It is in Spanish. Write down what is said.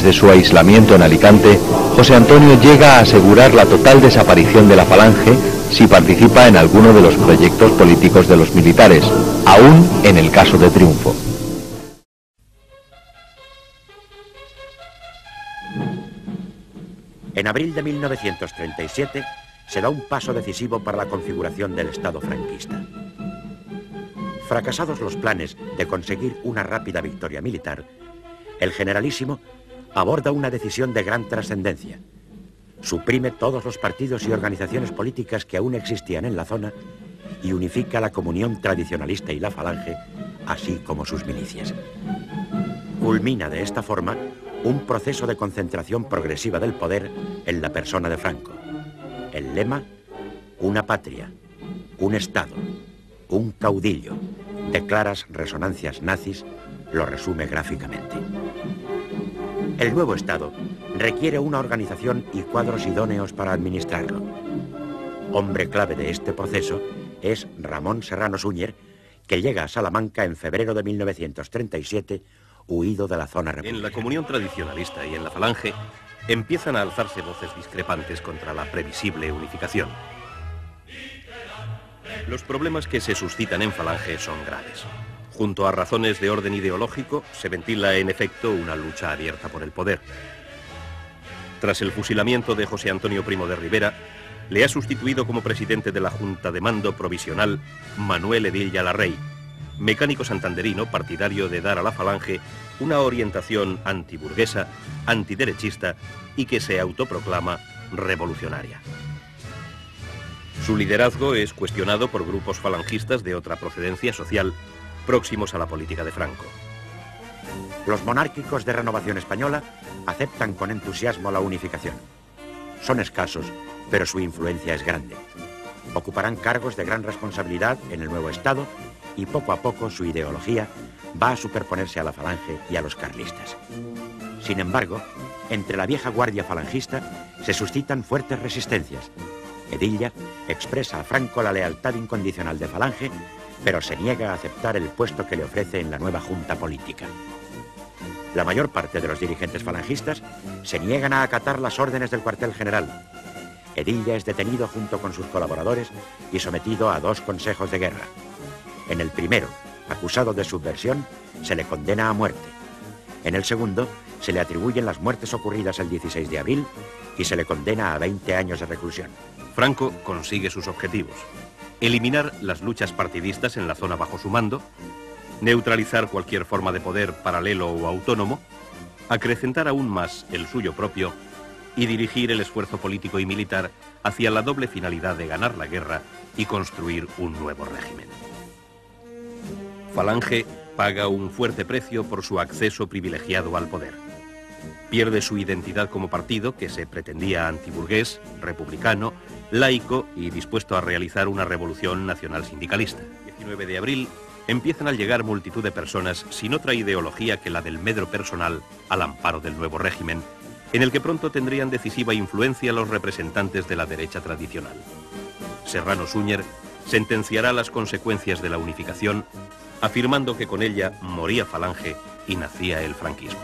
Desde su aislamiento en Alicante, José Antonio llega a asegurar la total desaparición de la falange si participa en alguno de los proyectos políticos de los militares, aún en el caso de triunfo. En abril de 1937 se da un paso decisivo para la configuración del Estado franquista. Fracasados los planes de conseguir una rápida victoria militar, el generalísimo aborda una decisión de gran trascendencia. Suprime todos los partidos y organizaciones políticas que aún existían en la zona y unifica la comunión tradicionalista y la falange, así como sus milicias. Culmina de esta forma un proceso de concentración progresiva del poder en la persona de Franco. El lema, una patria, un Estado, un caudillo, de claras resonancias nazis, lo resume gráficamente. El nuevo Estado requiere una organización y cuadros idóneos para administrarlo. Hombre clave de este proceso es Ramón Serrano Súñer, que llega a Salamanca en febrero de 1937, huido de la zona republicana. En la comunión tradicionalista y en la falange empiezan a alzarse voces discrepantes contra la previsible unificación. Los problemas que se suscitan en Falange son graves. Junto a razones de orden ideológico, se ventila en efecto una lucha abierta por el poder. Tras el fusilamiento de José Antonio Primo de Rivera, le ha sustituido como presidente de la Junta de Mando Provisional Manuel Edilla Larrey, mecánico santanderino partidario de dar a la Falange una orientación antiburguesa, antiderechista y que se autoproclama revolucionaria. Su liderazgo es cuestionado por grupos falangistas de otra procedencia social próximos a la política de Franco. Los monárquicos de Renovación Española aceptan con entusiasmo la unificación. Son escasos, pero su influencia es grande. Ocuparán cargos de gran responsabilidad en el nuevo Estado y poco a poco su ideología va a superponerse a la falange y a los carlistas. Sin embargo, entre la vieja guardia falangista se suscitan fuertes resistencias Edilla expresa a Franco la lealtad incondicional de Falange, pero se niega a aceptar el puesto que le ofrece en la nueva junta política. La mayor parte de los dirigentes falangistas se niegan a acatar las órdenes del cuartel general. Edilla es detenido junto con sus colaboradores y sometido a dos consejos de guerra. En el primero, acusado de subversión, se le condena a muerte. En el segundo, se le atribuyen las muertes ocurridas el 16 de abril y se le condena a 20 años de reclusión. Franco consigue sus objetivos. Eliminar las luchas partidistas en la zona bajo su mando, neutralizar cualquier forma de poder paralelo o autónomo, acrecentar aún más el suyo propio y dirigir el esfuerzo político y militar hacia la doble finalidad de ganar la guerra y construir un nuevo régimen. Falange paga un fuerte precio por su acceso privilegiado al poder. Pierde su identidad como partido, que se pretendía antiburgués, republicano, laico y dispuesto a realizar una revolución nacional sindicalista. El 19 de abril empiezan a llegar multitud de personas sin otra ideología que la del medro personal al amparo del nuevo régimen, en el que pronto tendrían decisiva influencia los representantes de la derecha tradicional. Serrano Súñer sentenciará las consecuencias de la unificación, afirmando que con ella moría Falange y nacía el franquismo.